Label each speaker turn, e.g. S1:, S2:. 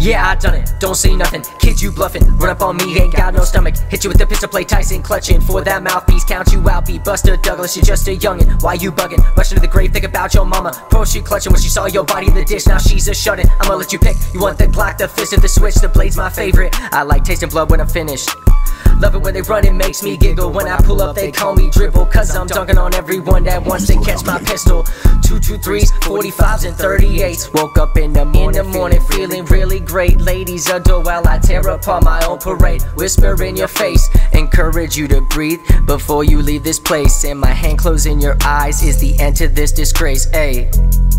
S1: Yeah, I done it, don't say nothing. Kids, you bluffing. Run up on me, ain't got no stomach. Hit you with the pistol play, Tyson clutching for that mouthpiece. Count you out, be Buster Douglas. You're just a youngin'. Why you bugging? Rushing to the grave, think about your mama. Pro she clutching when she saw your body in the dish. Now she's a shut I'ma let you pick. You want the Glock, the fist, or the switch? The blade's my favorite. I like tasting blood when I'm finished. Love it when they run, it makes me giggle. When I pull up, they call me dribble. Cause I'm dunking on everyone that wants to catch my pistol. Two, two, threes, 45s, and 38s. Woke up in the morning, in the morning feeling really great. Ladies adore while I tear apart my own parade. Whisper in your face, encourage you to breathe before you leave this place. And my hand closing your eyes is the end to this disgrace. Ayy.